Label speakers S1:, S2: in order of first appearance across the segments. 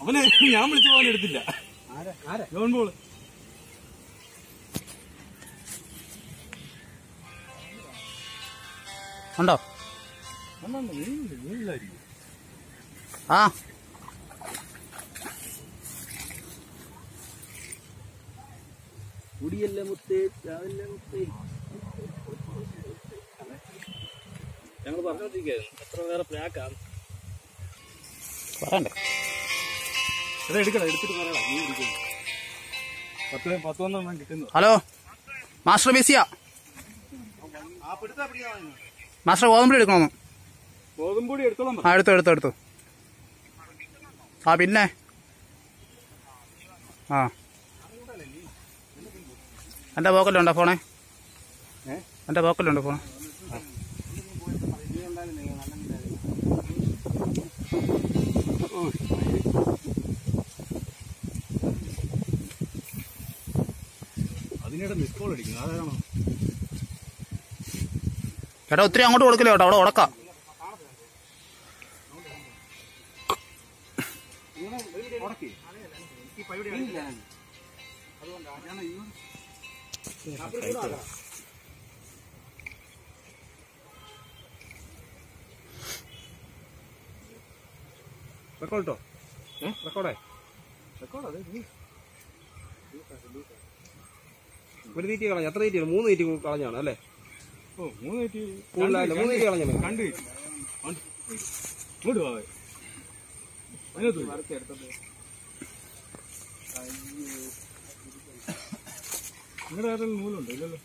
S1: അവനെ ഞാൻ വിളിച്ച പോലെ എടുത്തില്ല. ജോൺ ബോൾ
S2: ഉണ്ടോ? ആ.
S1: കുടിയല്ല മുത്തേ മുത്തേ. ഞങ്ങൾ പറഞ്ഞോണ്ടിരിക്കുന്നു എത്ര വേറെ പ്ലാക്കാണ്
S2: പറയണ്ടേ?
S1: അതെ എടുക്കണം എടുത്തിട്ട് പറയണം നീ ഇരിക്കുന്നു പത്ത് പത്തൊന്നെണ്ണം കിട്ടുന്നു
S2: ഹലോ മാസ്റ്റർ ബിസിയാ. മാസ്റ്റർ ഗോതമ്പടി എടുക്കണോ
S1: ഗോതമ്പൊടി എടുത്തോളാം
S2: ആ എടുത്തു എടുത്തു എടുത്തു. ആ പിന്നെ? ആ. എന്റെ പോക്കലുണ്ടോ ഫോണേ? എന്റെ പോക്കലുണ്ടോ ഫോൺ
S1: അതിനിടെ മിസ് കോൾ അടിക്കുന്നു. അതാണോ
S2: ചേട്ടാ ഒത്തിരി അങ്ങോട്ട് കൊടുക്കില്ല കേട്ടോ. അവിടെ ഉടക്കാം.
S1: റെക്കോർഡോ ഏ റെക്കോർഡേ റെക്കോർഡ് അതെ
S3: ഒരു തീറ്റി കളഞ്ഞു എത്ര തീറ്റി മൂന്ന് തീറ്റി കളഞ്ഞാണ് അല്ലേ
S1: ഓ മൂന്ന് തെറ്റി
S3: കൂടുതലല്ല മൂന്ന് തീറ്റി കളഞ്ഞു
S1: കണ്ടു ഇങ്ങോട്ട് പോവേ അതിനകത്ത് നിങ്ങളുടെ ആരെങ്കിലും നൂലുണ്ടോ ഇല്ലല്ലോ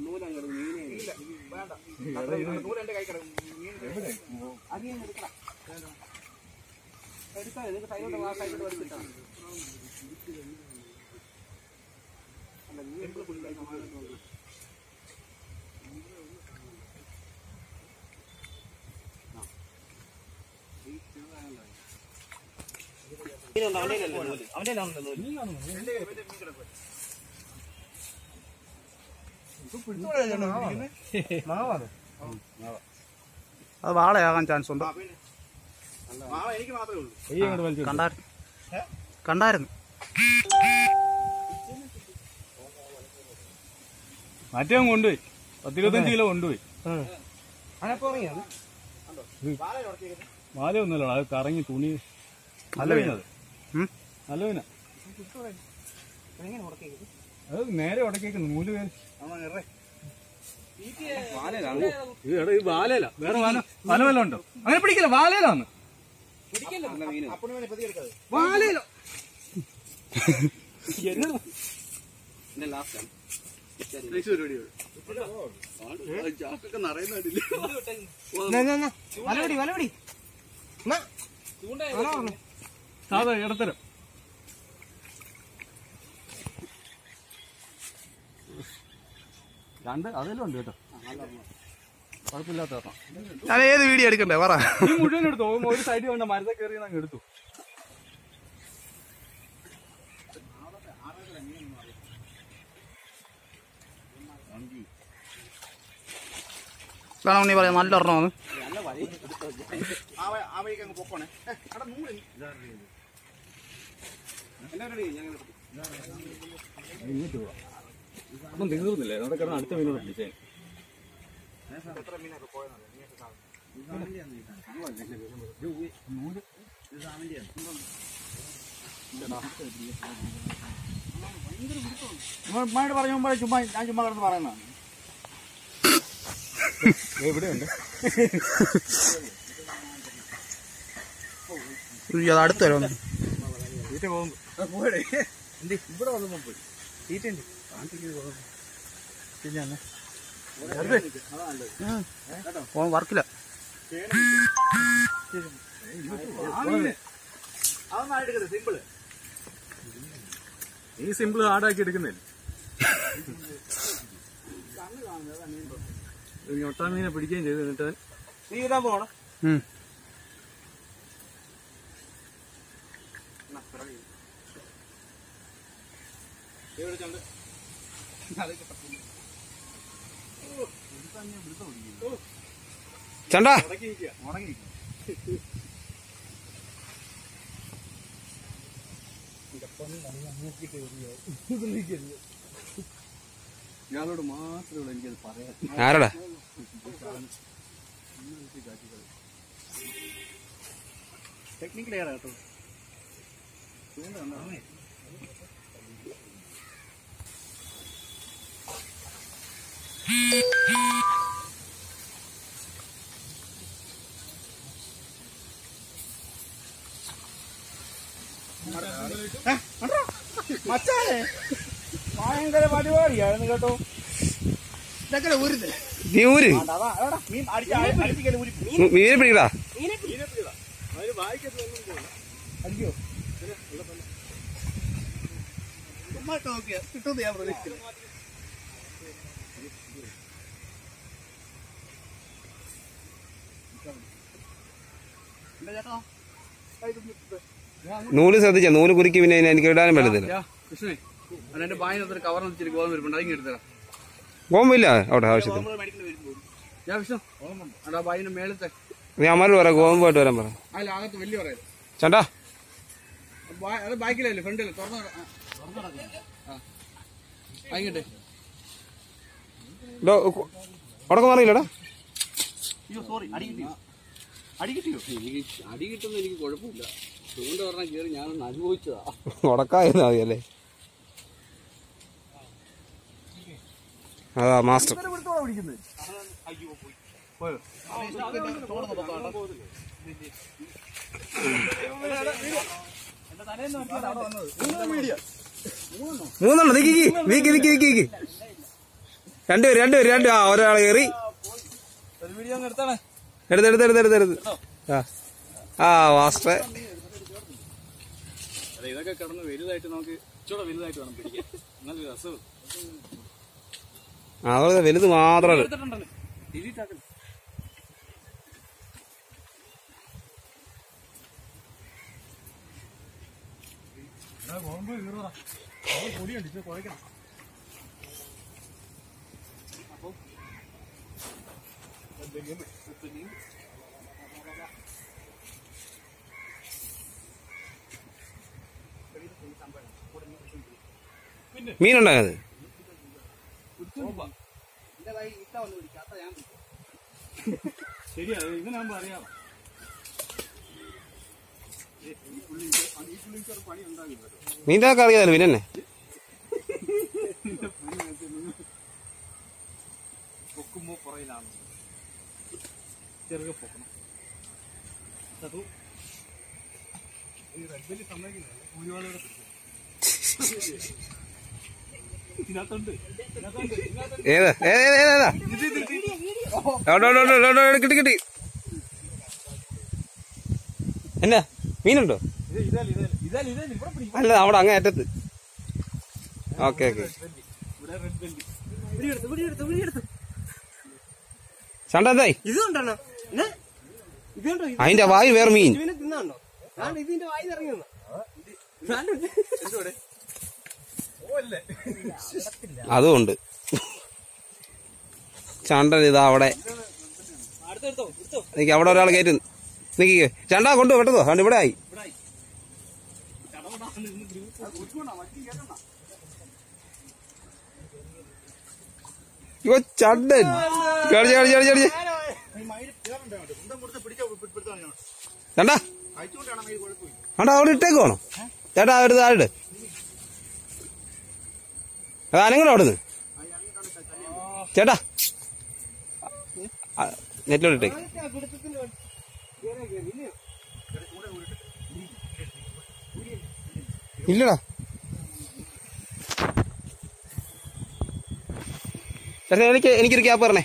S1: എവിടെ
S2: അത് വാളയാകാൻ ചാൻസ് ഉണ്ട്?
S3: എനിക്ക് മാത്രമേ ഉള്ളൂ
S1: വാളയാകാൻ ചാൻസ് ഉണ്ട്.
S2: കണ്ടായിരുന്നു. കണ്ടായിരുന്നു.
S1: മറ്റേ കൊണ്ടുപോയി. പത്തിരുപത്തഞ്ച് കിലോ കൊണ്ടുപോയി.
S3: മാല
S1: ഒന്നുമല്ല അത് കറങ്ങി തുണി നല്ല
S2: വീണത്?
S1: നല്ല മീന. അത് നേരെ ഉടക്കേക്കുന്നു നൂൽ പേര് ഇത് വാലയില. വേറെ വാല വല വല്ല ഉണ്ടോ? അങ്ങനെ പിടിക്കില്ല വാലയില.
S3: വലപിടി വലപിടി.
S1: സാധാ ഇടത്തരം. രണ്ട് അതിലും ഉണ്ട് കേട്ടോ. കുഴപ്പമില്ലാത്ത
S2: ഞാൻ ഏത് വീഡിയോ എടുക്കണ്ടേ? പറ.
S1: ഈ മുഴുവൻ എടുത്തു? ഒരു സൈഡിൽ വേണ്ട മരത്തെ കയറി അങ്ങ് എടുത്തു?
S2: വേണം നീ പറയാം നല്ല ഒരെണ്ണം
S3: ആ
S1: അപ്പം തീർന്നില്ലേ അവിടെ കിടന്ന് അടുത്ത മീനോട് പിടിച്ചേ
S3: ഉമ്മയോട് പറഞ്ഞു ചുമ്മാ ഞാൻ ചുമ്മാ കിടന്ന് പറയുന്നതാണ്
S1: എവിടെയുണ്ട്?
S2: അത് അടുത്ത് വരുമെന്ന്
S1: വീട്ടിൽ പോകുമ്പോ
S3: ഇവിടെ വന്നപ്പോ പോയി.
S2: ഫോൺ വർക്കില്ല.
S1: ഈ സിമ്പിൾ ഹാർഡാക്കി എടുക്കുന്നില്ല. ഒട്ടാ മീനെ പിടിക്കുകയും ചെയ്തു എന്നിട്ട്
S3: നീ ഇതാ പോണം
S2: ഉം.
S4: ചണ്ടാ.
S1: ഇയാളോട് മാത്രമേ ഉള്ളൂ എനിക്കത് പറയാം
S4: ആരടാ?
S1: ടെക്നിക്കൽ ഏടാ കേട്ടോ മച്ചാനെ ഭയങ്കര പരിപാടിയായിരുന്നു കേട്ടോ ഇതൊക്കെ ഊരുന്നത്
S4: നീ ഊര്.
S1: അതാ അതാ മീൻ അടിച്ച് അടിച്ചിക്കൽ ഊരി
S4: മീനെ പിടിക്കടാ
S1: അതിന് വായിക്കത്തൊന്നും പോകില്ല അയ്യോ ചുമ്മാ നോക്കിയാ കിട്ടുമെന്ന് ഞാൻ പ്രതീക്ഷിച്ചില്ല
S4: നൂൽ ശ്രദ്ധിച്ച? നൂൽ കുരുക്കി പിന്നെ എനിക്ക് ഇടാനും പറ്റത്തില്ല. ഗോമ്പില്ല അവിടെ ആവശ്യത്തിന്. നീ അമ്മയോട് പറ പോയിട്ട് വരാൻ പറ.
S1: അത് ബാക്കിലല്ലേ
S4: ഡോ ഉടക്കം മാറിയില്ലടാ.
S1: അയ്യോ സോറി അടിക്കില്ല അടി കിട്ടിയോ? എനിക്ക് അടി കിട്ടുന്ന എനിക്ക് കുഴപ്പമില്ല. ചൂണ്ട പറഞ്ഞാൽ കയറി ഞാനൊന്ന് അനുഭവിച്ചതാ.
S4: ഉടക്കായിരുന്നാ മതി അല്ലേ? അതാ മാസ്റ്റർ.
S1: അയ്യോ പോയി പോയോ
S4: മൂന്നെണ്ണം നീക്കി നീക്കി നീക്കി നീക്കി നീക്കി രണ്ടുപേര് രണ്ടുപേര് രണ്ടു ആ ഒരാൾ കയറി
S1: ഒരു വീഡിയോ
S4: എടുത്ത് എടുത്ത് എടുത്ത് എടുത്ത് എടുത്ത്. ആ. ആ. മാസ്റ്റർ
S1: അല്ല ഇതൊക്കെ കിടന്ന് വലുതായിട്ട് നമുക്ക് ഇച്ചൂടെ വലുതായിട്ട് വേണം പിടിക്കാൻ. നല്ല രസം
S4: അതുപോലെ വലുത് മാത്രം
S1: എടുത്തിട്ടുണ്ടല്ലോ ഡിലീറ്റ് ആക്കല്ലേ
S4: മീനുണ്ടായത്?
S1: ശരിയാ ഇതിനാകുമ്പോ അറിയാം
S4: മീന്റെ ഒക്കെ അറിയാമല്ലോ പിന്നെ
S1: പൊക്കുമ്പോ പുറയിലാണ് ചെറുകെ പോക്കണം. ഇതിനകത്തുണ്ട്.
S4: ഏത്? ഏത് ഓടോ, കിട്ടി കിട്ടി. എന്നാ മീനുണ്ടോ? അല്ല അവിടെ അങ്ങ് അറ്റത്ത്. Okay okay.
S1: ചണ്ടെന്തായി റെഡ്
S4: അതിന്റെ വായു വേറെ മീൻ.
S3: അതുകൊണ്ട് തിന്നാണ്ടോ? ഇതിന്റെ വായി ഇറങ്ങി
S4: അതുമുണ്ട് ചണ്ടൻ ഇതാ അവിടെ. നിക്ക് അവിടെ ഒരാൾ കയറ്റി നിക്ക് ചണ്ട കൊണ്ടു കേട്ടതോ അതുകൊണ്ട് ഇവിടെ ആയി ചണ്ടൻ. കളിച്ച് കളിച്ച് കളിച്ച് കളിച്ച്
S1: ഈ മയിൽ കേറണ്ടേ അങ്ങോട്ട് കുന്തം കൊടുത്ത് പിടിച്ചോ പിടിപ്പെടുത്താണ് ഞാൻ കുഴപ്പമില്ല
S4: ആണ്ടാ അവിടെ ഇട്ടേക്ക് വേണോ. ചേട്ടാ ഒരു താഴെ അത് അനങ്ങണം അവിടുന്ന്. ചേട്ടാ. നെറ്റിലോട്ട് ഇട്ടേക്ക്. ഇല്ലടാ. ചേട്ടാ എനിക്ക് എനിക്കൊരു ക്യാപ്പ് പറഞ്ഞേ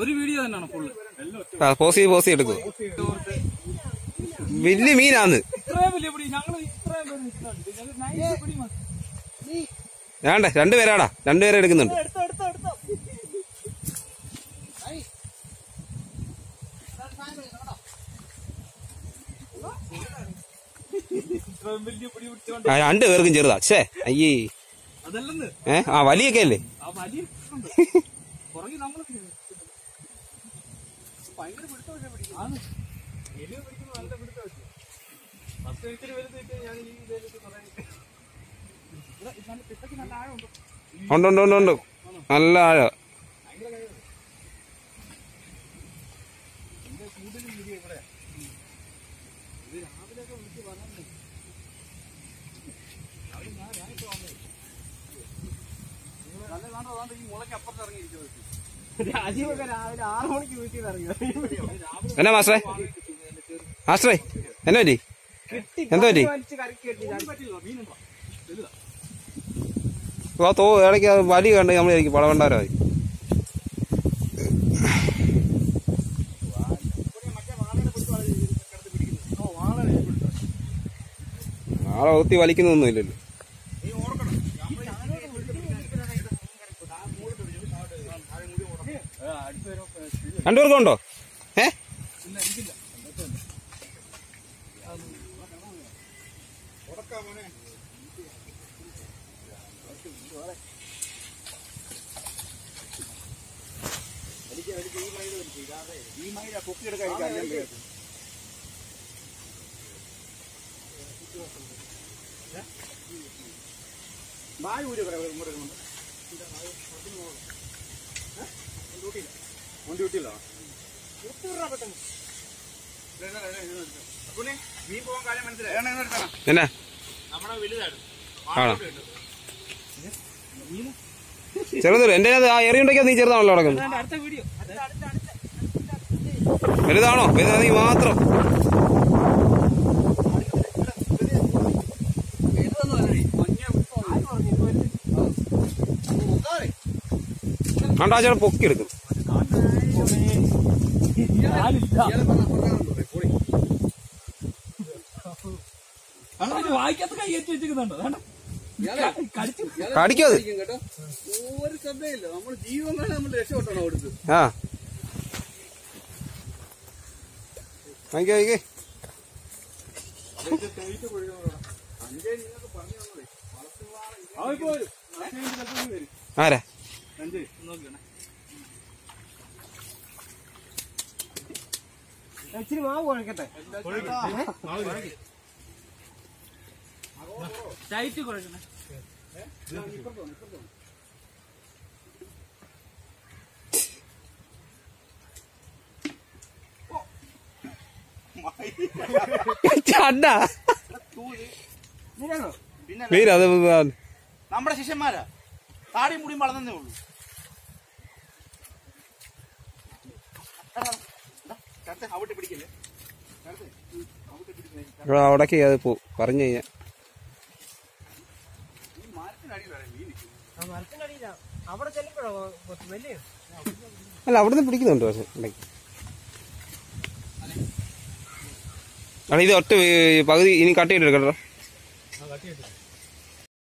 S1: ഒരു വീഡിയോ തന്നെയാണ് ഫുള്ള്
S4: പോസി പോസി എടുക്കും. വലിയ മീനാന്ന്. വേണ്ട രണ്ടുപേരാടാ രണ്ടുപേരെ എടുക്കുന്നുണ്ട്. രണ്ടുപേർക്കും ചെറുതാ. ഛേ അയ്യേ. ഏ? ആ വലിയൊക്കെ അല്ലേ
S1: ആ വലിയ ഉണ്ട്. പിടിക്കും. ആണ്. എലിയെ പിടിക്കുന്നത് നല്ല പിടുത്തം വെച്ചു ഫസ്റ്റ് ഇച്ചിരി വലുത് കിട്ടിയാൽ ഞാൻ ഈ ഇതിലേക്ക് പറയാൻ നല്ല പിട്ടയ്ക്ക് നല്ല ആഴമുണ്ട്
S4: ഉണ്ട് ഉണ്ട് ഉണ്ട് ഉണ്ട് നല്ല ആഴ
S2: നല്ല കാണാൻ അതാണ്ട് ഈ മുളയ്ക്ക് അപ്പുറത്ത് ഇറങ്ങിയിരിക്കുന്നത്
S1: രാജീവൊക്കെ രാവിലെ ആറു മണിക്ക് വീട്ടിൽ നിന്ന് ഇറങ്ങി.
S4: എന്നാ മാസ്റ്ററെ? മാസ്റ്ററെ എന്നാ പറ്റി? എന്താ പറ്റി? ആ തോ ഇടയ്ക്ക് വലി കണ്ട് നമ്മൾ നമ്മളായിരിക്കും പളവണ്ടാരമായി ആളെ ഒത്തി വലിക്കുന്നൊന്നും ഇല്ലല്ലോ. രണ്ടുപേർക്കും ഉണ്ടോ? ഏ?
S2: ഈ മൈര പൊക്കിയെടുക്കാൻ വായു? ഊരി മുറുകുന്നുണ്ട് വണ്ടി കാര്യം മനസ്സിലായി?
S4: എന്നാ
S2: നമ്മുടെ വലുതാണ്
S4: ആണോ? ചെറുതൊരു എന്റെ അത് ആ എറിയുണ്ടെങ്കിൽ നീ ചെറുതാണല്ലോ കിടക്കുന്നത്
S1: അടുത്ത വീഡിയോ.
S4: വലുതാണോ? വലുതാണെങ്കിൽ മാത്രം. ആണ്ടാ പൊക്കി പൊക്കിയെടുക്കും
S1: വായിക്കാത്ത
S4: കടിക്കും
S2: ഒരു ശ്രദ്ധയില്ല നമ്മൾ ജീവൻ നമ്മൾ രക്ഷപ്പെട്ടോ അവിടുത്തെ
S4: ആ. വാങ്ങിക്കോ വാങ്ങിക്കേ.
S2: അഞ്ചേ നിങ്ങൾക്ക് പറഞ്ഞു തന്നതേ
S1: അവൻ പോരും ചിലപ്പോൾ വരും
S4: ആരാ
S2: അഞ്ചേ
S1: നോക്കിയാണ് ഇച്ചിരി മാവ് കുഴക്കട്ടെ. ടൈറ്റ് കുഴക്കണേ
S4: ചണ്ട?
S2: നമ്മുടെ ശിഷ്യന്മാരാ. താടി മുടി വളർന്നേ ഉള്ളൂ അവിടെ പിടിക്കല്ലേ
S4: ഇവിടെ അവിടേക്ക് അത് പോ പറഞ്ഞു കഴിഞ്ഞാ.
S1: അല്ല അവിടെ
S4: നിന്ന് പിടിക്കുന്നുണ്ട് പക്ഷെ ഇടയ്ക്ക്. ഇത് ഒറ്റ പകുതി ഇനി കട്ട് ചെയ്തെടുക്കട്ടോ